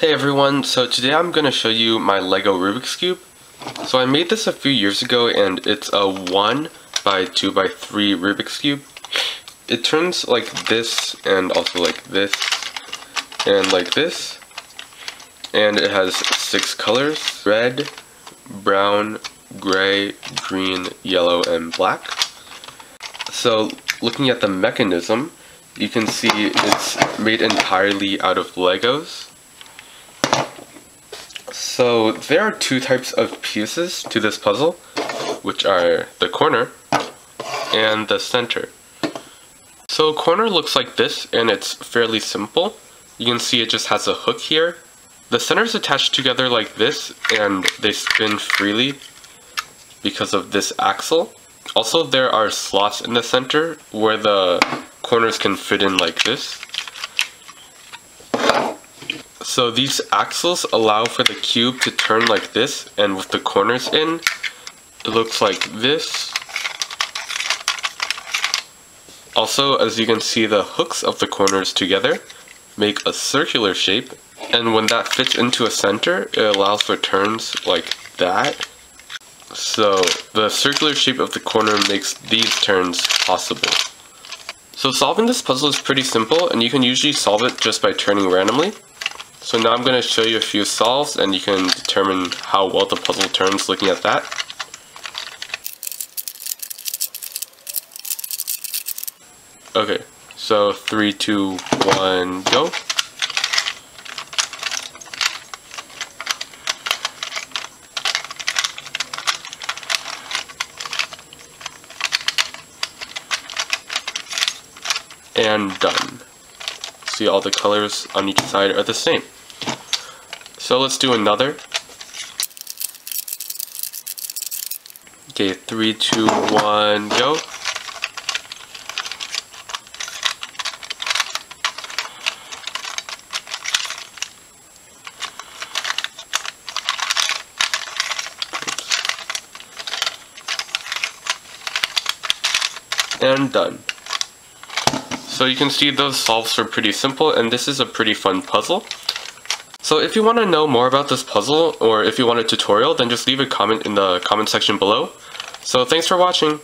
Hey everyone, so today I'm going to show you my LEGO Rubik's Cube. So I made this a few years ago and it's a 1 by 2 by 3 Rubik's Cube. It turns like this and also like this and like this. And it has six colors, red, brown, gray, green, yellow, and black. So looking at the mechanism, you can see it's made entirely out of Legos. So there are two types of pieces to this puzzle, which are the corner and the center. So corner looks like this and it's fairly simple. You can see it just has a hook here. The center is attached together like this and they spin freely because of this axle. Also there are slots in the center where the corners can fit in like this. So these axles allow for the cube to turn like this and with the corners in, it looks like this. Also, as you can see, the hooks of the corners together make a circular shape and when that fits into a center, it allows for turns like that. So the circular shape of the corner makes these turns possible. So solving this puzzle is pretty simple and you can usually solve it just by turning randomly. So now I'm going to show you a few solves and you can determine how well the puzzle turns looking at that. Okay, so three, two, one, go. and done. See all the colors on each side are the same. So let's do another. Okay, three, two, one, go. and done. So you can see those solves are pretty simple and this is a pretty fun puzzle. So if you want to know more about this puzzle or if you want a tutorial then just leave a comment in the comment section below. So thanks for watching.